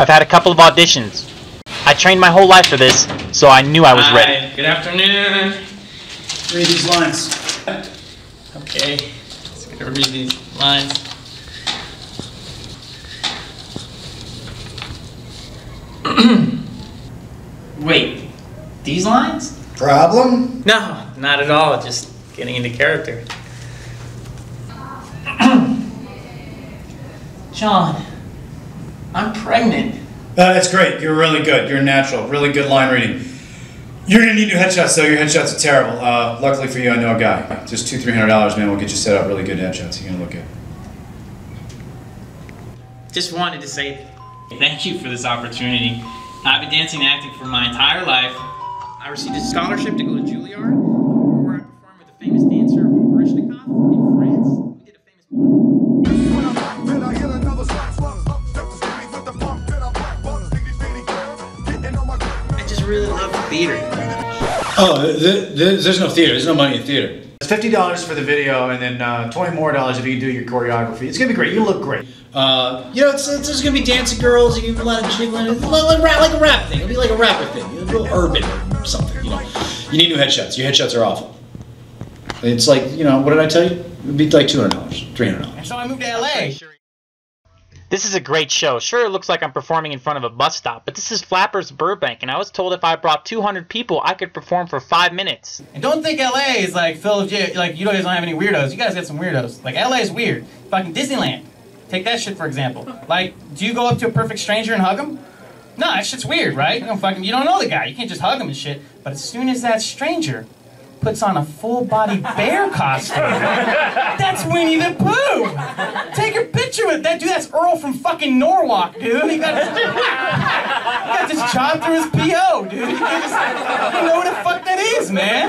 I've had a couple of auditions. I trained my whole life for this, so I knew I was ready. Hi, good afternoon. Read these lines. Okay, let's go read these lines. Wait, these lines? Problem? No, not at all. Just getting into character. John, I'm pregnant. Uh, that's great. You're really good. You're natural. Really good line reading. You're gonna need new headshots though. Your headshots are terrible. Uh, luckily for you, I know a guy. Just two, three hundred dollars, man. We'll get you set up really good headshots. You're gonna look good. Just wanted to say thank you for this opportunity. I've been dancing and acting for my entire life. I received a scholarship to go to Juilliard, where I performed with the famous dancer Baryshnikov in France. We did a famous. Really love theater. Oh, th- th- there's no theater. There's no money in theater. It's fifty dollars for the video, and then uh, twenty more dollars if you do your choreography. It's gonna be great. You look great. Uh, you know, it's, it's there's gonna be dancing girls. You can do a lot of jiggling. It's like, like, rap- like a rap thing. It'll be like a rapper thing. It's real urban or something. You know, you need new headshots. Your headshots are awful. It's like you know, what did I tell you? It'd be like two hundred dollars, three hundred dollars. And so I moved to LA. This is a great show. Sure, it looks like I'm performing in front of a bus stop, but this is Flappers Burbank, and I was told if I brought 200 people, I could perform for five minutes. And don't think LA is like of like you guys don't have any weirdos. You guys got some weirdos. Like LA is weird. Fucking Disneyland. Take that shit for example. Like, do you go up to a perfect stranger and hug him? No, that shit's weird, right? You don't fucking you don't know the guy. You can't just hug him and shit. But as soon as that stranger puts on a full body bear costume, that's Winnie the Pooh. That dude. That's Earl from fucking Norwalk, dude. He got he got this job through his PO, dude. You you know what the fuck that is, man.